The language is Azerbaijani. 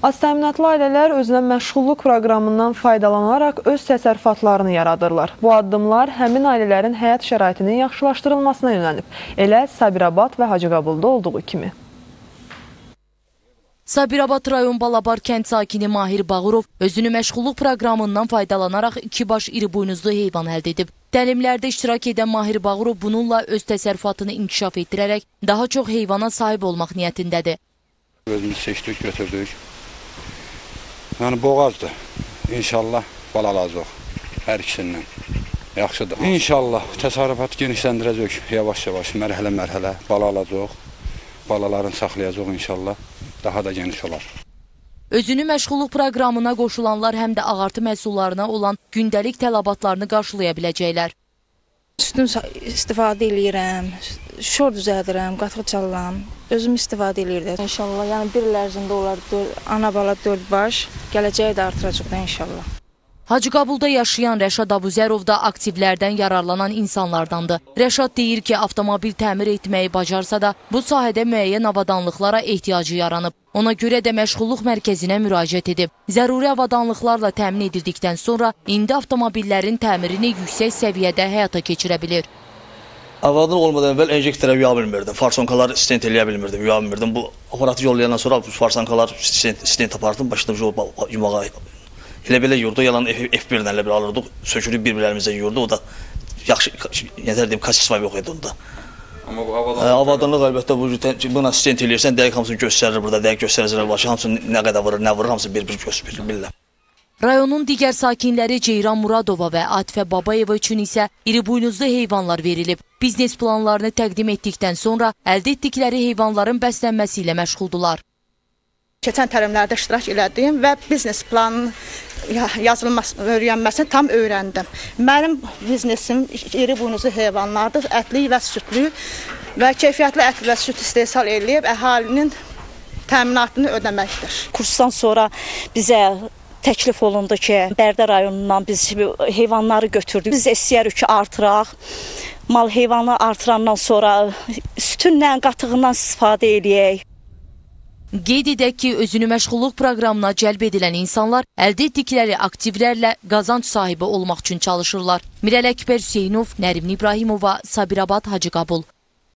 Az təminatlı ailələr özünə məşğulluq proqramından faydalanaraq öz təsərrüfatlarını yaradırlar. Bu addımlar həmin ailələrin həyat şəraitinin yaxşılaşdırılmasına yönəlib. Elə Sabirabad və Hacıqabulda olduğu kimi. Sabirabad rayon Balabar kənd sakini Mahir Bağırov özünü məşğulluq proqramından faydalanaraq iki baş iri buynuzlu heyvan əldə edib. Təlimlərdə iştirak edən Mahir Bağırov bununla öz təsərrüfatını inkişaf etdirərək daha çox heyvana sahib olmaq niyyətindədir. Özümüz seçdik, götürdük. Yəni boğazdır. İnşallah bal alacaq hər ikisindən. Yaxşıdır. İnşallah təsərrüfatı genişləndirəcək yavaş-yavaş, mərhələ-mərhələ bal alacaq. Balalarını saxlayacaq inşallah. Daha da geniş olar. Özünü məşğulluq proqramına qoşulanlar həm də ağartı məhsullarına olan gündəlik tələbatlarını qarşılaya biləcəklər. Südün istifadə eləyirəm, şor düzəldirəm, qatıq çalıram. Özüm istifadə eləyirəm. İnşallah, yəni bir il ərzində olar ana bala 4 baş, gələcəyi də artıracaq da inşallah. Hacıqabulda yaşayan Rəşad Abuzərov da aktivlərdən yararlanan insanlardandır. Rəşad deyir ki, avtomobil təmir etməyi bacarsa da, bu sahədə müəyyən avadanlıqlara ehtiyacı yaranıb. Ona görə də məşğulluq mərkəzinə müraciət edib. Zəruri avadanlıqlarla təmin edildikdən sonra indi avtomobillərin təmirini yüksək səviyyədə həyata keçirə bilir. Avadan olmadan əvvəl enjektorə yuya bilmirdim. Farsonkaları stent eləyə bilmirdim, yuya bilmirdim. Bu aparatı yollayandan sonra bu farsonkalar stent, stent apardım, başladım yumağa. Elə belə yurdu, yalan F1-dən elə bir alırdıq, sökülüb bir-birlərimizə yurdu. O da yaxşı, yetər yəni deyim, kasismam yox idi onda. Amma bu avadanlıq... Ə, hə, avadanlıq əlbəttə bu buna stent eləyirsən, dəqiq hamısını göstərir burada, dəqiq göstəricilər var ki, hamısını nə qədər vurur, nə vurur, hamısı bir-bir göstərir, bilirəm. Rayonun digər sakinləri Ceyran Muradova və Atifə Babayeva üçün isə iri buynuzlu heyvanlar verilib. Biznes planlarını təqdim etdikdən sonra əldə etdikləri heyvanların bəslənməsi ilə məşğuldular. Keçən təlimlərdə iştirak elədim və biznes planının yazılması, öyrənməsini tam öyrəndim. Mənim biznesim iri buynuzlu heyvanlardır, ətli və südlü və keyfiyyətli ət və süd istehsal eləyib əhalinin təminatını ödəməkdir. Kursdan sonra bizə təklif olundu ki, Bərdə rayonundan biz heyvanları götürdük. Biz istəyirik ki, artıraq. Mal heyvanı artırandan sonra sütünlə, qatığından istifadə eləyək. Qeyd edək ki, özünü məşğulluq proqramına cəlb edilən insanlar əldə etdikləri aktivlərlə qazanc sahibi olmaq üçün çalışırlar. Mirəl Əkbər Hüseynov, Nərimin İbrahimova, Sabirabad Hacıqabul.